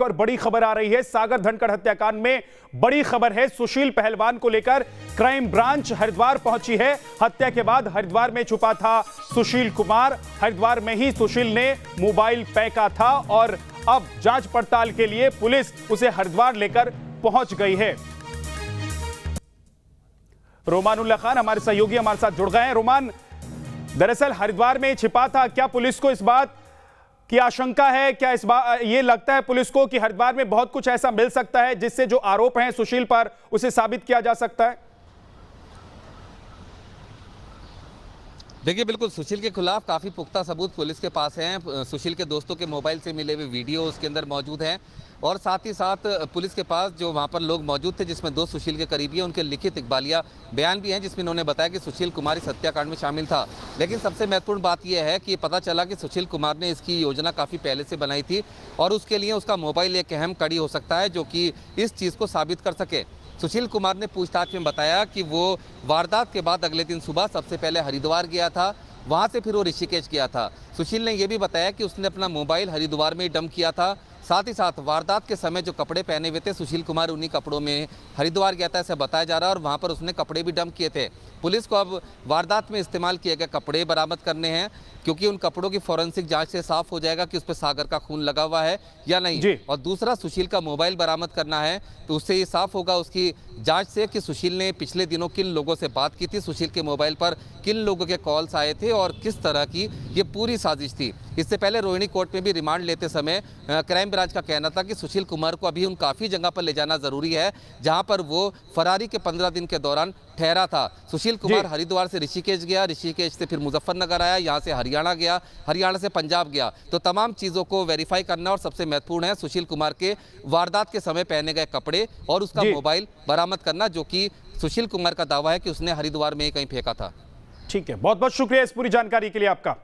और बड़ी खबर आ रही है। सागर धनखड़ हत्याकांड में बड़ी खबर है। सुशील पहलवान को लेकर क्राइम ब्रांच हरिद्वार पहुँची है। हत्या के बाद हरिद्वार में छुपा था सुशील कुमार। हरिद्वार में ही सुशील ने मोबाइल फेंका था और अब जाँच पड़ताल के लिए पुलिस उसे हरिद्वार लेकर पहुँच गई है। रोमानुल्ला खान हमारे सहयोगी हमारे साथ जुड़ गए हैं। रोमान, दरअसल हरिद्वार में छिपा था। क्या पुलिस को इस बात की आशंका है, क्या इस बार ये लगता है पुलिस को कि हरिद्वार में बहुत कुछ ऐसा मिल सकता है, जिससे जो आरोप हैं सुशील पर, उसे साबित किया जा सकता है? देखिए, बिल्कुल सुशील के खिलाफ काफ़ी पुख्ता सबूत पुलिस के पास हैं। सुशील के दोस्तों के मोबाइल से मिले हुए वीडियो उसके अंदर मौजूद हैं। और साथ ही साथ पुलिस के पास जो वहाँ पर लोग मौजूद थे, जिसमें दो सुशील के करीबी हैं, उनके लिखित इकबालिया बयान भी हैं, जिसमें उन्होंने बताया कि सुशील कुमार इस हत्याकांड में शामिल था। लेकिन सबसे महत्वपूर्ण बात यह है कि पता चला कि सुशील कुमार ने इसकी योजना काफ़ी पहले से बनाई थी और उसके लिए उसका मोबाइल एक अहम कड़ी हो सकता है, जो कि इस चीज़ को साबित कर सके। सुशील कुमार ने पूछताछ में बताया कि वो वारदात के बाद अगले दिन सुबह सबसे पहले हरिद्वार गया था, वहाँ से फिर वो ऋषिकेश गया था। सुशील ने यह भी बताया कि उसने अपना मोबाइल हरिद्वार में ही डम किया था साथ ही साथ वारदात के समय जो कपड़े पहने हुए थे सुशील कुमार उन्हीं कपड़ों में हरिद्वार गया था ऐसा बताया जा रहा है और वहाँ पर उसने कपड़े भी डंप किए थे। पुलिस को अब वारदात में इस्तेमाल किए गए कपड़े बरामद करने हैं क्योंकि उन कपड़ों की फॉरेंसिक जाँच से साफ़ हो जाएगा कि उस पर सागर का खून लगा हुआ है या नहीं। और दूसरा सुशील का मोबाइल बरामद करना है तो उससे ये साफ़ होगा उसकी जाँच से कि सुशील ने पिछले दिनों किन लोगों से बात की थी सुशील के मोबाइल पर किन लोगों के कॉल्स आए थे और किस तरह की ये पूरी साजिश थी। इससे पहले रोहिणी कोर्ट में भी रिमांड लेते समय क्राइम ब्रांच का कहना था कि सुशील कुमार को अभी उन काफ़ी जगह पर ले जाना ज़रूरी है जहाँ पर वो फरारी के पंद्रह दिन के दौरान ठहरा था। सुशील कुमार हरिद्वार से ऋषिकेश गया ऋषिकेश से फिर मुजफ्फरनगर आया यहाँ से हरियाणा गया हरियाणा से पंजाब गया। तो तमाम चीज़ों को वेरीफाई करना और सबसे महत्वपूर्ण है सुशील कुमार के वारदात के समय पहने गए कपड़े और उसका मोबाइल बरामद करना जो कि सुशील कुमार का दावा है कि उसने हरिद्वार में कहीं फेंका था। ठीक है बहुत बहुत शुक्रिया इस पूरी जानकारी के लिए आपका।